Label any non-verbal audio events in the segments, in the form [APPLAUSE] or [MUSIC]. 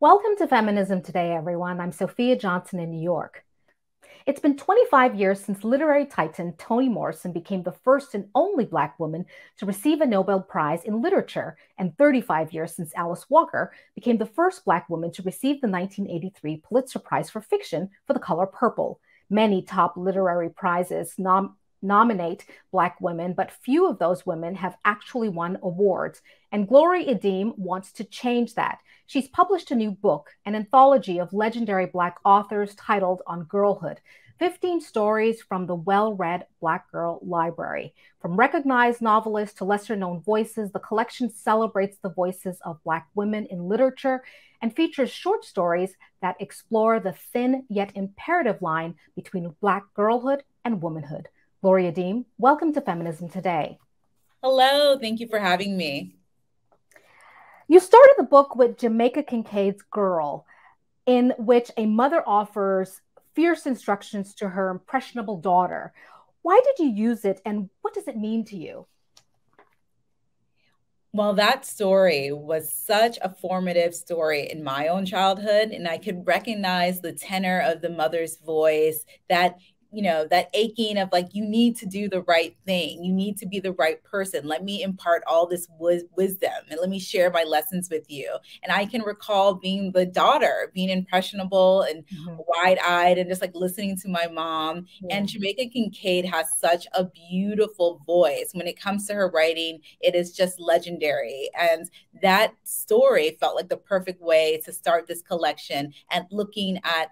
Welcome to Feminism Today, everyone. I'm Sophia Johnson in New York. It's been 25 years since literary titan Toni Morrison became the first and only Black woman to receive a Nobel Prize in Literature, and 35 years since Alice Walker became the first Black woman to receive the 1983 Pulitzer Prize for Fiction for The Color Purple. Many top literary prizes nom- nominate Black women, but few of those women have actually won awards. And Glory Edim wants to change that. She's published a new book, an anthology of legendary Black authors titled On Girlhood 15 stories from the well read Black Girl Library. From recognized novelists to lesser known voices, the collection celebrates the voices of Black women in literature and features short stories that explore the thin yet imperative line between Black girlhood and womanhood. Glory Edim, welcome to Feminism Today. Hello, thank you for having me. You started the book with Jamaica Kincaid's Girl, in which a mother offers fierce instructions to her impressionable daughter. Why did you use it and what does it mean to you? Well, that story was such a formative story in my own childhood, and I could recognize the tenor of the mother's voice that you know that aching of like you need to do the right thing. You need to be the right person. Let me impart all this wisdom and let me share my lessons with you. And i can recall being the daughter being impressionable and mm-hmm. wide-eyed and just like listening to my mom. Yeah. and jamaica kincaid has such a beautiful voice. When it comes to her writing it is just legendary. And that story felt like the perfect way to start this collection and looking at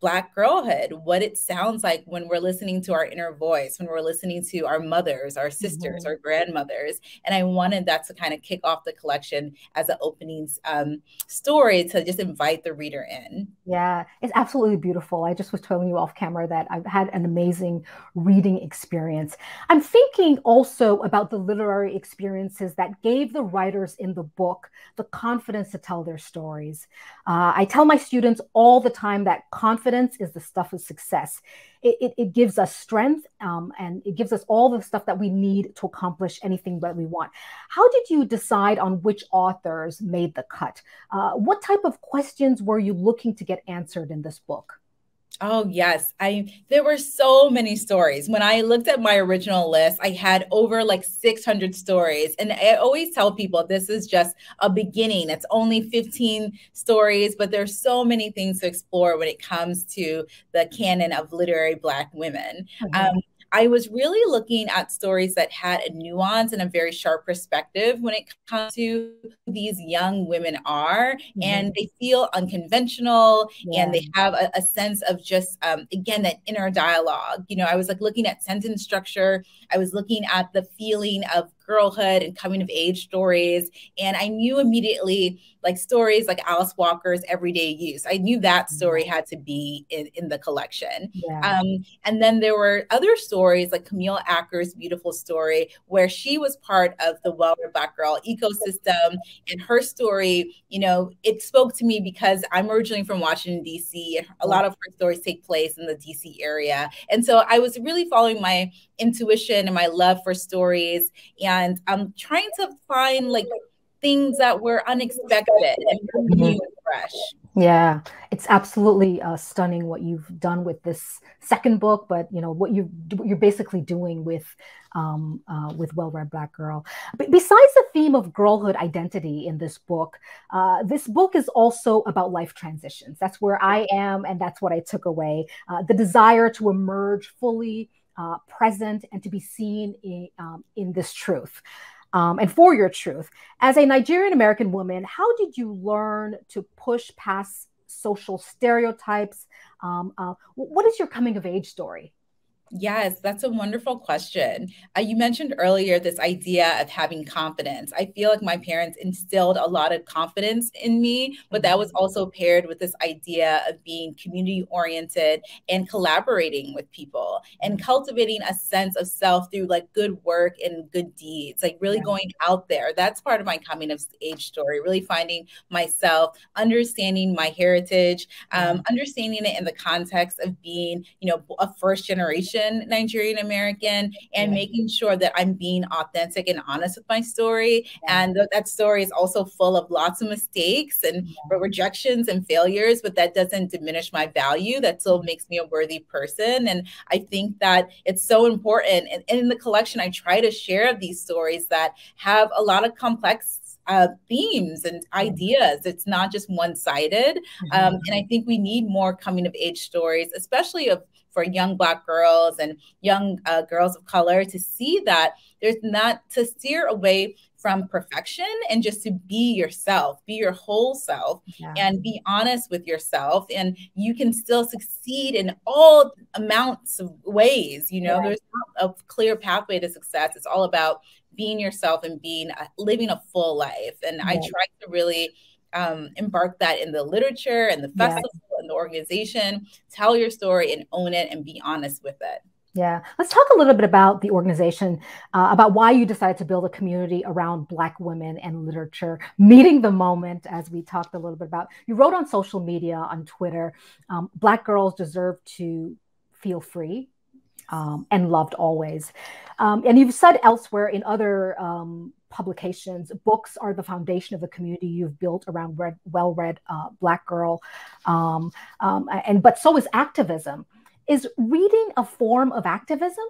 Black girlhood, what it sounds like when we're listening to our inner voice, when we're listening to our mothers, our sisters, mm-hmm. our grandmothers. And I wanted that to kind of kick off the collection as an opening um, story to just invite the reader in. Yeah, it's absolutely beautiful. I just was telling you off camera that I've had an amazing reading experience. I'm thinking also about the literary experiences that gave the writers in the book the confidence to tell their stories. Uh, I tell my students all the time that confidence is the stuff of success. It, it, it gives us strength um, and it gives us all the stuff that we need to accomplish anything that we want. How did you decide on which authors made the cut? Uh, what type of questions were you looking to get answered in this book? Oh yes, I there were so many stories. When I looked at my original list, I had over like 600 stories. And I always tell people this is just a beginning. It's only 15 stories, but there's so many things to explore when it comes to the canon of literary black women. Mm-hmm. Um, I was really looking at stories that had a nuance and a very sharp perspective when it comes to who these young women are. Mm-hmm. And they feel unconventional yeah. and they have a, a sense of just, um, again, that inner dialogue. You know, I was like looking at sentence structure, I was looking at the feeling of girlhood and coming of age stories. And I knew immediately like stories like Alice Walker's Everyday Use. I knew that story mm-hmm. had to be in, in the collection. Yeah. Um, and then there were other stories like Camille Acker's beautiful story, where she was part of the Well Read Black Girl ecosystem. And her story, you know, it spoke to me because I'm originally from Washington, D.C. A lot of her stories take place in the D.C. area. And so I was really following my intuition and my love for stories. And I'm trying to find like things that were unexpected and new and fresh. Yeah, it's absolutely uh, stunning what you've done with this second book, but you know what you you're basically doing with um, uh, with Well Read Black Girl. But besides the theme of girlhood identity in this book, uh, this book is also about life transitions. That's where I am, and that's what I took away: uh, the desire to emerge fully uh, present and to be seen in, um, in this truth. Um, and for your truth. As a Nigerian American woman, how did you learn to push past social stereotypes? Um, uh, what is your coming of age story? Yes, that's a wonderful question. Uh, you mentioned earlier this idea of having confidence. I feel like my parents instilled a lot of confidence in me, but that was also paired with this idea of being community oriented and collaborating with people and cultivating a sense of self through like good work and good deeds, like really going out there. That's part of my coming of age story, really finding myself, understanding my heritage, um, understanding it in the context of being, you know, a first generation Asian Nigerian American and making sure that I'm being authentic and honest with my story. And th- that story is also full of lots of mistakes and rejections and failures, but that doesn't diminish my value. That still makes me a worthy person. And I think that it's so important. And, and in the collection, I try to share these stories that have a lot of complex uh, themes and ideas. It's not just one sided. Um, and I think we need more coming of age stories, especially of for young Black girls and young uh, girls of color to see that there's not to steer away from perfection and just to be yourself, be your whole self, yeah. and be honest with yourself. And you can still succeed in all amounts of ways. You know, there's a clear pathway to success. It's all about being yourself and being uh, living a full life. And I try to really um, embark that in the literature and the festival the organization. Tell your story and own it and be honest with it. Yeah, let's talk a little bit about the organization, uh, about why you decided to build a community around Black women and literature, meeting the moment, as we talked a little bit about. You wrote on social media, on Twitter, um, Black girls deserve to feel free um, and loved always. Um, and you've said elsewhere in other um, publications, books are the foundation of the community you've built around read, well-read uh, Black girl, um, um, and but so is activism. Is reading a form of activism?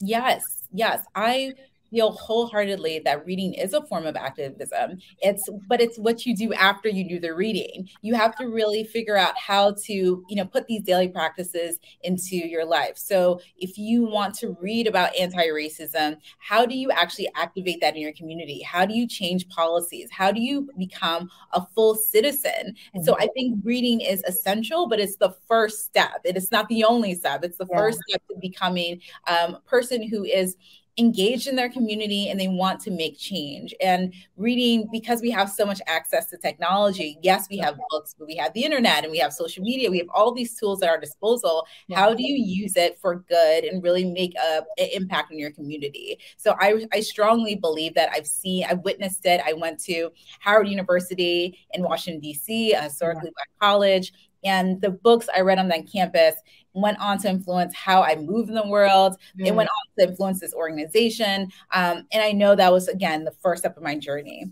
Yes, yes. I feel wholeheartedly that reading is a form of activism. It's but it's what you do after you do the reading. You have to really figure out how to, you know, put these daily practices into your life. So if you want to read about anti-racism, how do you actually activate that in your community? How do you change policies? How do you become a full citizen? And so I think reading is essential, but it's the first step. It is not the only step. It's the yeah. first step to becoming um, a person who is engaged in their community and they want to make change. And reading, because we have so much access to technology, yes, we have books, but we have the internet and we have social media, we have all these tools at our disposal. How do you use it for good and really make a, an impact in your community? So I, I strongly believe that I've seen, I've witnessed it. I went to Howard University in Washington, D.C., a historically Black college. And the books I read on that campus went on to influence how I move in the world. Mm. It went on to influence this organization. Um, and I know that was, again, the first step of my journey.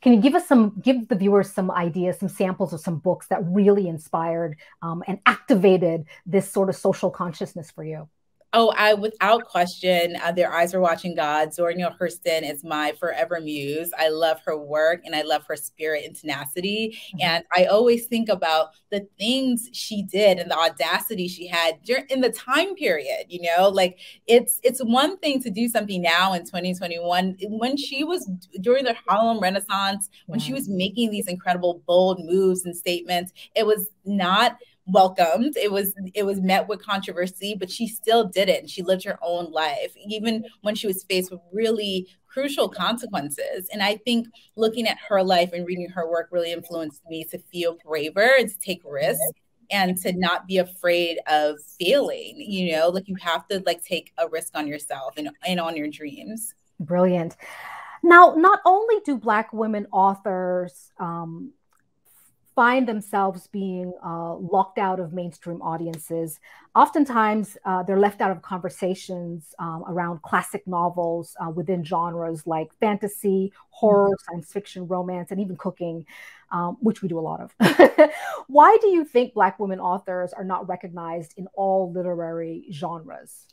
Can you give us some, give the viewers some ideas, some samples of some books that really inspired um, and activated this sort of social consciousness for you? Oh, I without question, uh, their eyes are watching God. Zora Neale Hurston is my forever muse. I love her work and I love her spirit and tenacity. Mm-hmm. And I always think about the things she did and the audacity she had during in the time period. You know, like it's it's one thing to do something now in 2021. When she was during the Harlem Renaissance, when she was making these incredible bold moves and statements, it was not welcomed. It was it was met with controversy, but she still did it and she lived her own life, even when she was faced with really crucial consequences. And I think looking at her life and reading her work really influenced me to feel braver and to take risks and to not be afraid of failing. You know, like you have to like take a risk on yourself and, and on your dreams. Brilliant. Now, not only do Black women authors um, find themselves being uh, locked out of mainstream audiences. Oftentimes, uh, they're left out of conversations um, around classic novels uh, within genres like fantasy, horror, mm-hmm. science fiction, romance, and even cooking, um, which we do a lot of. [LAUGHS] Why do you think Black women authors are not recognized in all literary genres?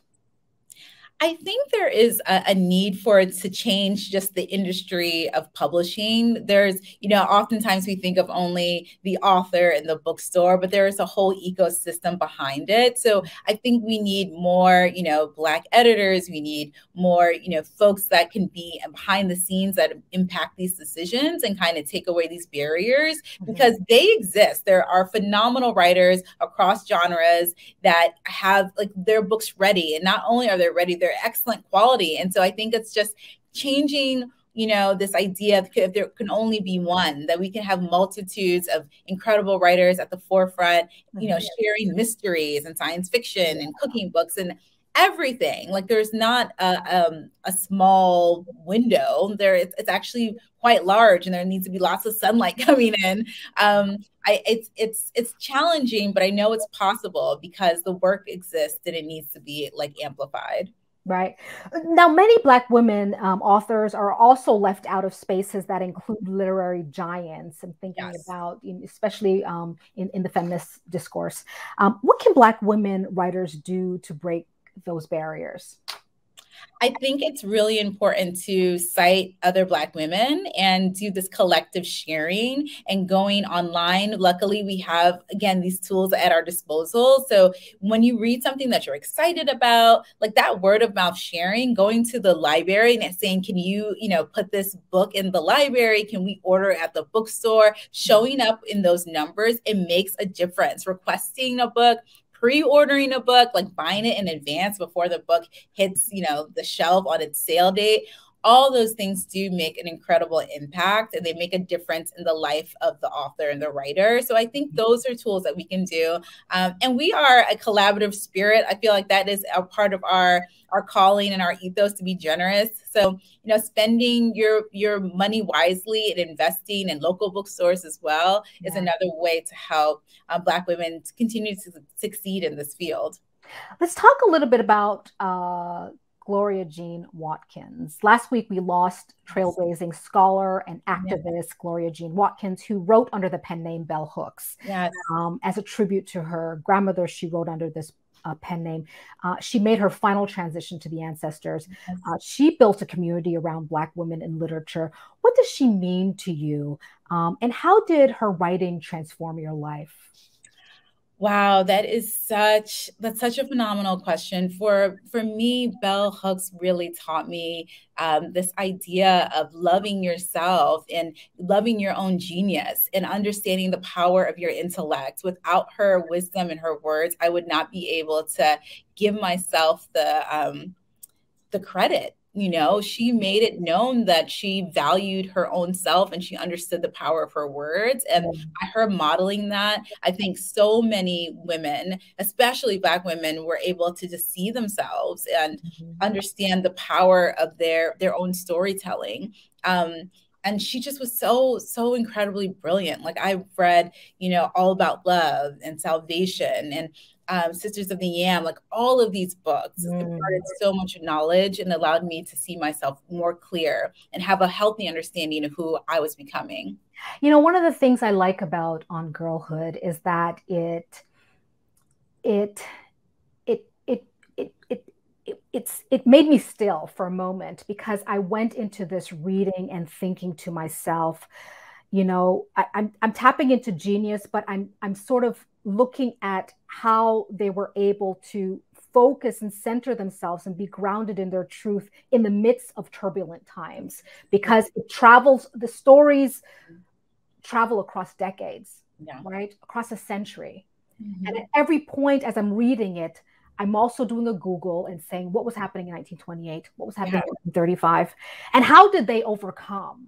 I think there is a, a, need for it to change just the industry of publishing. There's, you know, oftentimes we think of only the author and the bookstore, but there is a whole ecosystem behind it. So I think we need more, you know, Black editors. We need more, you know, folks that can be behind the scenes that impact these decisions and kind of take away these barriers mm-hmm. because they exist. There are phenomenal writers across genres that have like their books ready. And not only are they ready, they're they're excellent quality. And so I think it's just changing you know this idea if there can only be one that we can have multitudes of incredible writers at the forefront you know mm-hmm. sharing mysteries and science fiction and cooking books and everything. Like there's not a, um, a small window there. It's, it's, actually quite large and there needs to be lots of sunlight [LAUGHS] coming in. Um, I, it's it's it's challenging but i know it's possible because the work exists and it needs to be like amplified Right. Now, many Black women um, authors are also left out of spaces that include literary giants. I'm thinking yes. about, especially um, in, in the feminist discourse. Um, what can Black women writers do to break those barriers? I think it's really important to cite other Black women and do this collective sharing and going online. Luckily, we have, again, these tools at our disposal. So when you read something that you're excited about, like that word of mouth sharing, going to the library and saying, Can you, you know, put this book in the library? Can we order at the bookstore? Showing up in those numbers, it makes a difference. Requesting a book, pre-ordering a book, like buying it in advance before the book hits, you know, the shelf on its sale date, all those things do make an incredible impact and they make a difference in the life of the author and the writer. So I think mm-hmm. those are tools that we can do. Um, and we are a collaborative spirit. I feel like that is a part of our our calling and our ethos to be generous. So, you know, spending your your money wisely and investing in local bookstores as well yeah. is another way to help uh, Black women continue to succeed in this field. Let's talk a little bit about uh, Gloria Jean Watkins. Last week, we lost trailblazing scholar and activist yes. Gloria Jean Watkins, who wrote under the pen name Bell Hooks. Yes. Um, as a tribute to her grandmother, she wrote under this uh, pen name. Uh, she made her final transition to the ancestors. Yes. Uh, she built a community around Black women in literature. What does she mean to you? Um, and how did her writing transform your life? Wow, that is such that's such a phenomenal question. For for me, Bell Hooks really taught me um, this idea of loving yourself and loving your own genius and understanding the power of your intellect. Without her wisdom and her words, I would not be able to give myself the um, the credit you know she made it known that she valued her own self and she understood the power of her words and by her modeling that i think so many women especially black women were able to just see themselves and mm-hmm. understand the power of their their own storytelling. Um and she just was so so incredibly brilliant. Like i've read you know all about love and salvation and um, Sisters of the Yam, like all of these books mm. imparted so much knowledge and allowed me to see myself more clear and have a healthy understanding of who I was becoming. You know, one of the things I like about On Girlhood is that it it it it it it, it it's it made me still for a moment because I went into this reading and thinking to myself, you know, I, I'm I'm tapping into genius, but I'm I'm sort of looking at how they were able to focus and center themselves and be grounded in their truth in the midst of turbulent times because it travels the stories travel across decades yeah. right across a century mm-hmm. and at every point as i'm reading it i'm also doing a google and saying what was happening in 1928 what was happening yeah. in 1935 and how did they overcome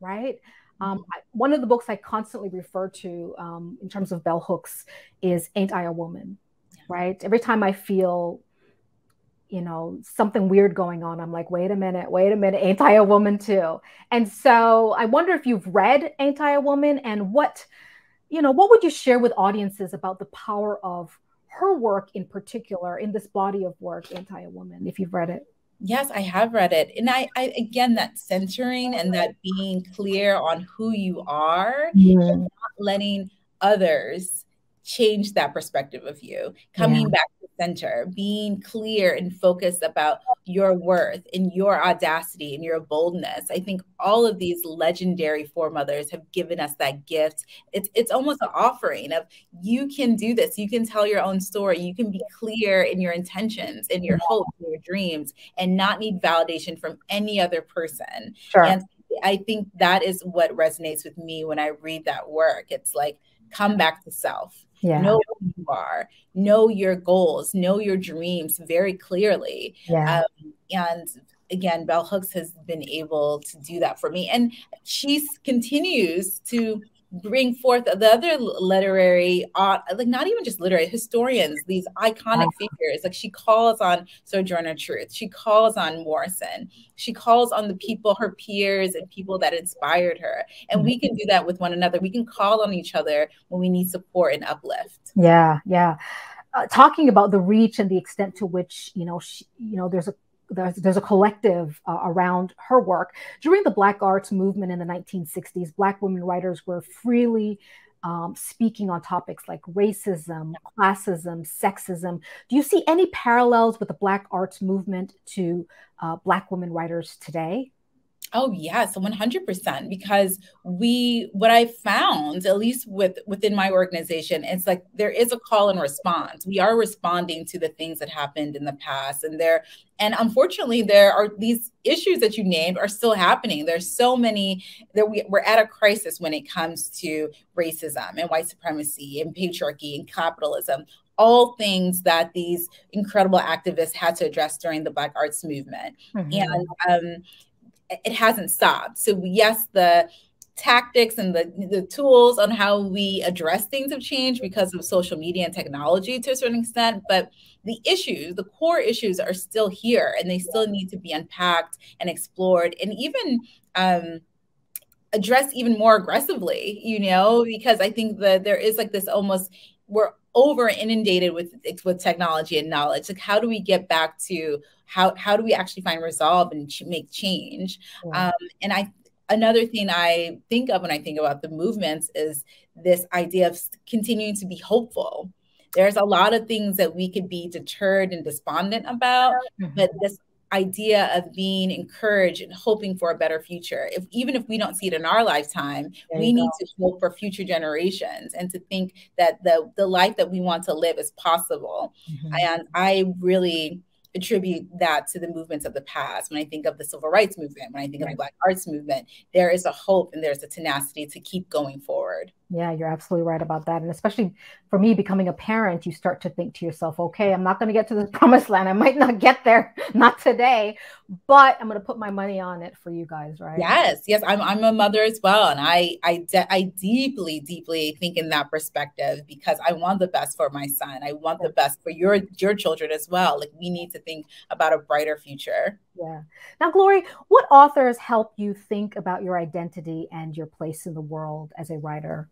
right um, mm-hmm. one of the books I constantly refer to um, in terms of bell hooks is Ain't I a Woman? Right? Every time I feel, you know, something weird going on, I'm like, wait a minute, wait a minute, ain't I a woman too? And so I wonder if you've read Ain't I a Woman and what, you know, what would you share with audiences about the power of her work in particular in this body of work, Ain't I a Woman, if you've read it? Yes, I have read it. And I, I again, that centering and that being clear on who you are, yeah. and not letting others change that perspective of you, coming yeah. back to center, being clear and focused about your worth and your audacity and your boldness. I think all of these legendary foremothers have given us that gift. It's it's almost an offering of you can do this. You can tell your own story. You can be clear in your intentions, in your hopes, in your dreams, and not need validation from any other person. Sure. And I think that is what resonates with me when I read that work. It's like come back to self yeah. know who you are know your goals know your dreams very clearly yeah. Um, and again bell hooks has been able to do that for me and she continues to bring forth the other literary, uh, like not even just literary historians, these iconic figures. Like she calls on Sojourner Truth, she calls on Morrison, she calls on the people, her peers, and people that inspired her. And we can do that with one another. We can call on each other when we need support and uplift. Yeah, yeah. Uh, talking about the reach and the extent to which you know she, you know there's a there's, there's a collective uh, around her work. During the Black arts movement in the 1960s, Black women writers were freely um, speaking on topics like racism, classism, sexism. Do you see any parallels with the Black arts movement to uh, Black women writers today? Oh yes, 100% because we what I found at least with within my organization it's like there is a call and response. We are responding to the things that happened in the past and there and unfortunately there are these issues that you named are still happening. There's so many that we, we're at a crisis when it comes to racism and white supremacy and patriarchy and capitalism all things that these incredible activists had to address during the Black Arts Movement. Mm-hmm. And um, it hasn't stopped. So yes, the tactics and the, the tools on how we address things have changed because of social media and technology to a certain extent, but the issues, the core issues are still here and they still need to be unpacked and explored and even um, addressed even more aggressively, you know, because I think that there is like this almost, we're over inundated with with technology and knowledge. Like how do we get back to how how do we actually find resolve and ch- make change? Yeah. um, and i another thing i think of when i think about the movements is this idea of continuing to be hopeful. There's a lot of things that we could be deterred and despondent about but this idea of being encouraged and hoping for a better future. If even if we don't see it in our lifetime, we need to hope for future generations and to think that the the life that we want to live is possible. Mm-hmm. And I really attribute that to the movements of the past. When I think of the civil rights movement, when I think right. of the Black arts movement, there is a hope and there's a tenacity to keep going forward. Yeah, you're absolutely right about that. And especially for me, becoming a parent, you start to think to yourself, okay, I'm not going to get to the [LAUGHS] promised land. I might not get there, [LAUGHS] not today, but I'm going to put my money on it for you guys, right? Yes, yes. I'm, I'm a mother as well. And I, I, I deeply, deeply think in that perspective because I want the best for my son. I want the best for your, your children as well. Like we need to think about a brighter future. Yeah. Now, Glory, what authors help you think about your identity and your place in the world as a writer?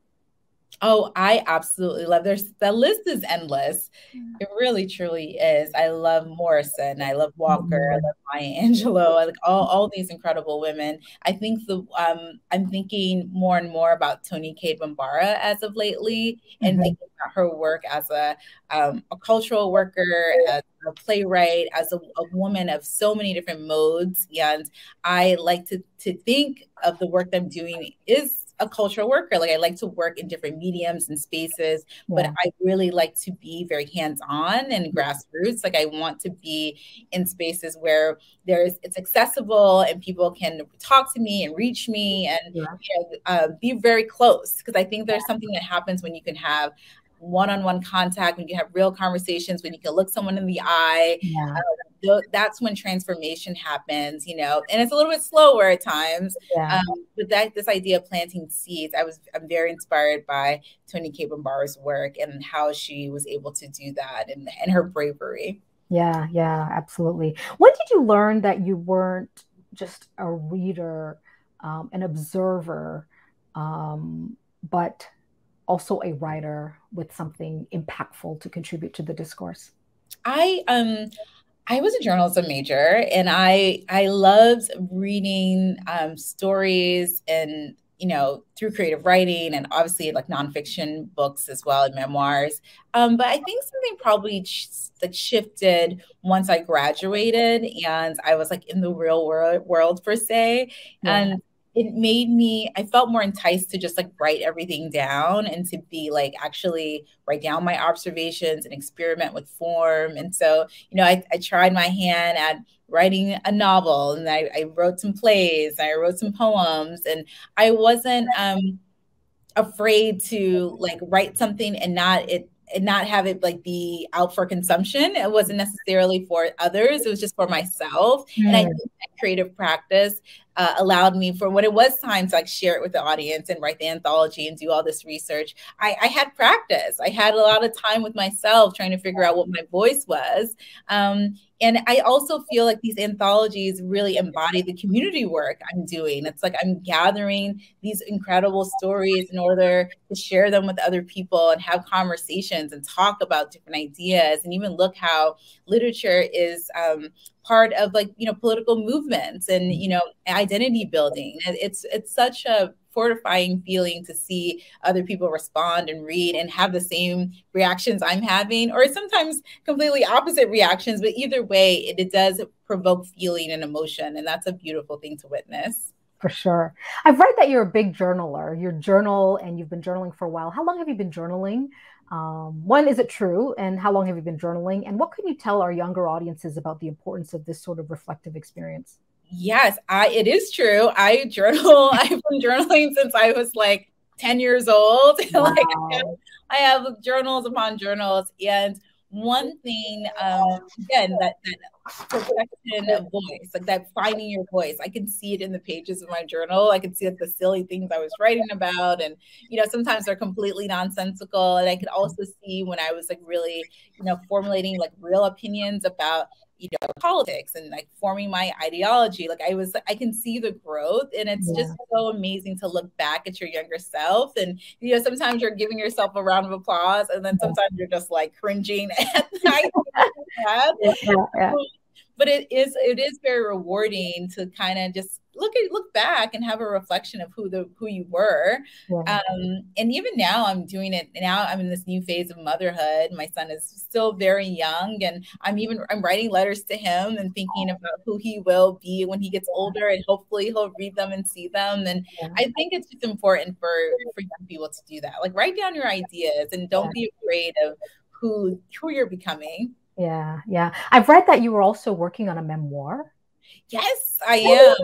Oh, I absolutely love there's the list is endless. It really truly is. I love Morrison, I love Walker, mm-hmm. I love Maya Angelou, I like all, all these incredible women. I think the um I'm thinking more and more about Toni Cade Bambara as of lately and mm-hmm. thinking about her work as a um, a cultural worker, as a playwright, as a, a woman of so many different modes. And I like to to think of the work that I'm doing is a cultural worker. Like I like to work in different mediums and spaces, yeah. but I really like to be very hands-on and grassroots. Like I want to be in spaces where there's it's accessible and people can talk to me and reach me and yeah. you know, uh, be very close. Because I think there's something that happens when you can have one-on-one contact when you have real conversations when you can look someone in the eye yeah. uh, that's when transformation happens you know and it's a little bit slower at times yeah. um, but that this idea of planting seeds i was i'm very inspired by toni cade bambara's work and how she was able to do that and, and her bravery yeah yeah absolutely when did you learn that you weren't just a reader um, an observer um, but also a writer with something impactful to contribute to the discourse? I um I was a journalism major and I I loved reading um, stories and you know, through creative writing and obviously like nonfiction books as well and memoirs. Um, but I think something probably sh- like shifted once I graduated and I was like in the real world, world per se. Yeah. And it made me i felt more enticed to just like write everything down and to be like actually write down my observations and experiment with form. And so you know i, I tried my hand at writing a novel and I, I wrote some plays i wrote some poems and i wasn't um afraid to like write something and not it and not have it like be out for consumption. It wasn't necessarily for others. It was just for myself. Mm. And I think that creative practice uh, allowed me for when it was time to like share it with the audience and write the anthology and do all this research. I, I had practice. I had a lot of time with myself trying to figure out what my voice was. Um, and I also feel like these anthologies really embody the community work I'm doing. It's like I'm gathering these incredible stories in order to share them with other people and have conversations and talk about different ideas and even look how literature is um, part of like you know political movements and you know identity building. It's it's such a fortifying feeling to see other people respond and read and have the same reactions I'm having, or sometimes completely opposite reactions. But either way, it, it does provoke feeling and emotion. And that's a beautiful thing to witness. For sure. I've read that you're a big journaler. You journal and you've been journaling for a while. How long have you been journaling? Um, one, is it true? And how long have you been journaling? And what can you tell our younger audiences about the importance of this sort of reflective experience? Yes, I it is true. I journal. [LAUGHS] I've been journaling since I was like 10 years old. Wow. [LAUGHS] like I have, I have, journals upon journals. And one thing, um, again, that, that perfection of voice, like that finding your voice. I can see it in the pages of my journal. I can see like the silly things I was writing about. And, you know, sometimes they're completely nonsensical. And I could also see when I was like really, you know, formulating like real opinions about you know politics and like forming my ideology like i was i can see the growth and it's yeah. just so amazing to look back at your younger self and you know sometimes you're giving yourself a round of applause and then sometimes you're just like cringing [LAUGHS] at the [LAUGHS] yeah, yeah, but it is it is very rewarding to kind of just look at look back and have a reflection of who the who you were. Yeah. um, and even now i'm doing it now i'm in this new phase of motherhood. My son is still very young and i'm even i'm writing letters to him and thinking about who he will be when he gets older and hopefully he'll read them and see them. And yeah. i think it's just important for for young people to do that. Like write down your ideas and don't yeah. be afraid of who who you're becoming. Yeah yeah. I've read that you were also working on a memoir Yes, I am.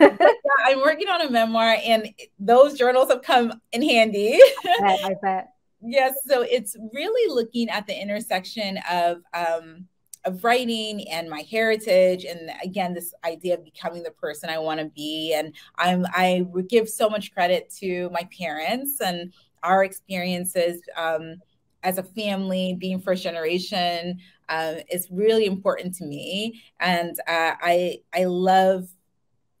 [LAUGHS] yeah, I'm working on a memoir, and those journals have come in handy. I bet. [LAUGHS] yes, so it's really looking at the intersection of um, of writing and my heritage, and again, this idea of becoming the person I want to be. And I'm I would give so much credit to my parents and our experiences. Um, as a family, being first generation, um, is really important to me, and uh, I I love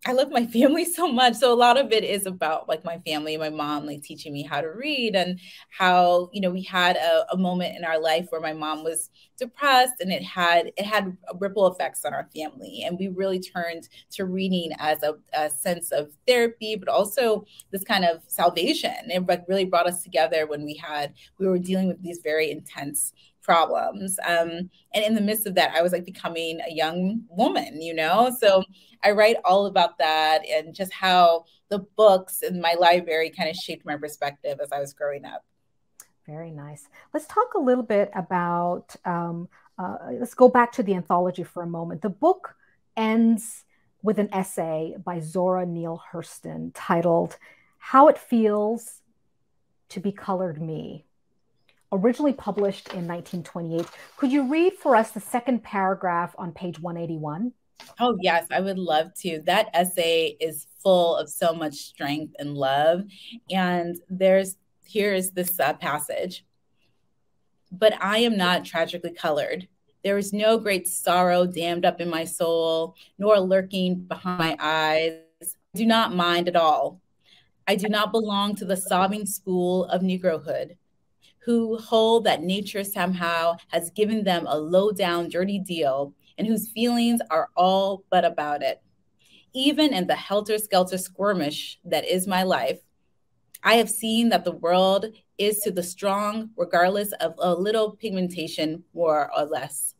I love my [LAUGHS] family so much. So a lot of it is about like my family, my mom, like teaching me how to read and how, you know, we had a, a, moment in our life where my mom was depressed and it had it had ripple effects on our family. And we really turned to reading as a, a sense of therapy, but also this kind of salvation. It really brought us together when we had we were dealing with these very intense problems. Um, and in the midst of that, I was like becoming a young woman, you know? So I write all about that and just how the books in my library kind of shaped my perspective as I was growing up. Very nice. Let's talk a little bit about, um, uh, let's go back to the anthology for a moment. The book ends with an essay by Zora Neale Hurston titled How It Feels to Be Colored Me originally published in 1928. Could you read for us the second paragraph on page 181? Oh, yes, I would love to. That essay is full of so much strength and love. And there's here is this uh, passage. But I am not tragically colored. There is no great sorrow dammed up in my soul, nor lurking behind my eyes. I do not mind at all. I do not belong to the sobbing school of Negrohood who hold that nature somehow has given them a low down, dirty deal and whose feelings are all but about it. Even in the helter skelter skirmish that is my life, I have seen that the world is to the strong, regardless of a little pigmentation, more or less.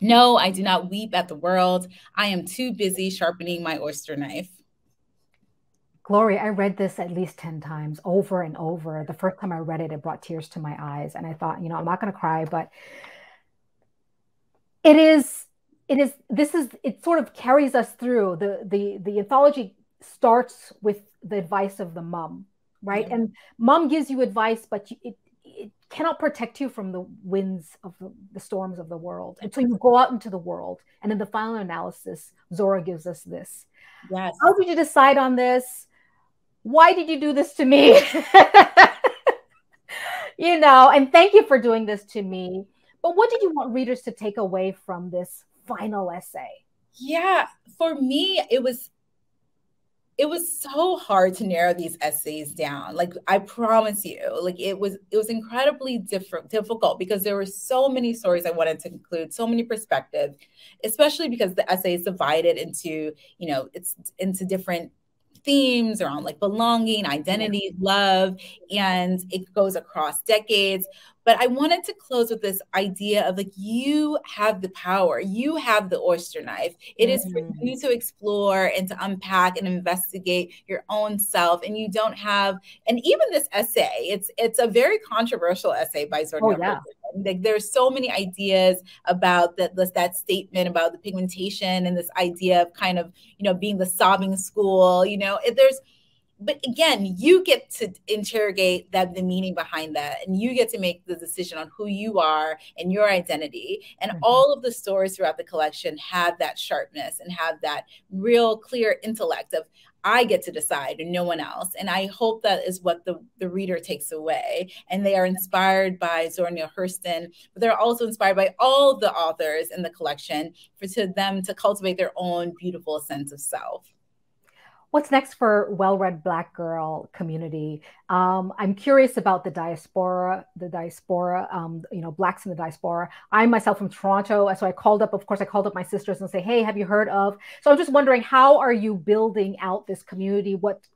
No, I do not weep at the world. I am too busy sharpening my oyster knife. Gloria, I read this at least 10 times over and over. The first time I read it, it brought tears to my eyes. And I thought, you know, I'm not going to cry, but it is, it is, this is, it sort of carries us through. The, the, the anthology starts with the advice of the mom, right? Yeah. And mom gives you advice, but you, it, it cannot protect you from the winds of the, the storms of the world until you go out into the world. And in the final analysis, Zora gives us this. Yes. How did you decide on this? Why did you do this to me? [LAUGHS] you know, and thank you for doing this to me. But what did you want readers to take away from this final essay? Yeah, for me, it was it was so hard to narrow these essays down like i promise you like it was it was incredibly different difficult because there were so many stories i wanted to include so many perspectives especially because the essay is divided into you know it's into different themes around like belonging, identity, love, and it goes across decades. But I wanted to close with this idea of like, you have the power, you have the oyster knife. It mm-hmm. is for mm-hmm. you to explore and to unpack and investigate your own self. And you don't have, and even this essay, it's it's a very controversial essay by Zora Neale. Oh, yeah. Like there's so many ideas about that that statement about the pigmentation and this idea of kind of you know being the sobbing school. You know, there's but again, you get to interrogate that the meaning behind that, and you get to make the decision on who you are and your identity. And mm-hmm. all of the stories throughout the collection have that sharpness and have that real clear intellect of I get to decide and no one else. And I hope that is what the, the reader takes away. And they are inspired by Zora Neale Hurston, but they're also inspired by all the authors in the collection for to them to cultivate their own beautiful sense of self what's next for well-read black girl community? Um, i'm curious about the diaspora the diaspora um, you know blacks in the diaspora. I myself from toronto so i called up of course i called up my sisters and say hey have you heard of? So i'm just wondering how are you building out this community? What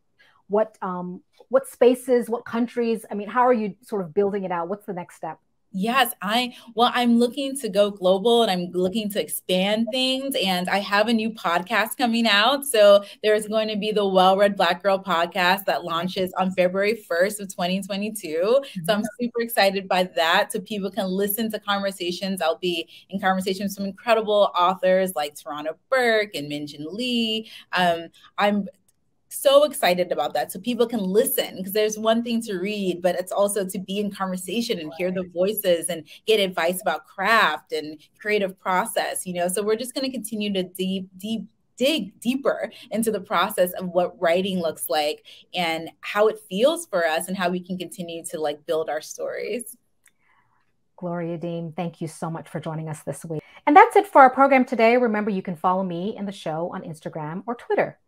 what um, what spaces what countries? I mean how are you sort of building it out? What's the next step Yes, I well, I'm looking to go global and I'm looking to expand things. And I have a new podcast coming out. So there's going to be the Well Read Black Girl podcast that launches on February 1st of 2022. Mm-hmm. So I'm super excited by that. So people can listen to conversations. I'll be in conversations with some incredible authors like Tarana Burke and Min-Jin Lee. Um, I'm so excited about that so people can listen because there's one thing to read but it's also to be in conversation and hear the voices and get advice about craft and creative process you know so we're just going to continue to deep deep dig deeper into the process of what writing looks like and how it feels for us and how we can continue to like build our stories Glory Edim, thank you so much for joining us this week. And that's it for our program today. Remember, you can follow me and the show on Instagram or Twitter.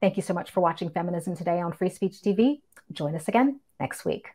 Thank you so much for watching Feminism Today on Free Speech TV. Join us again next week.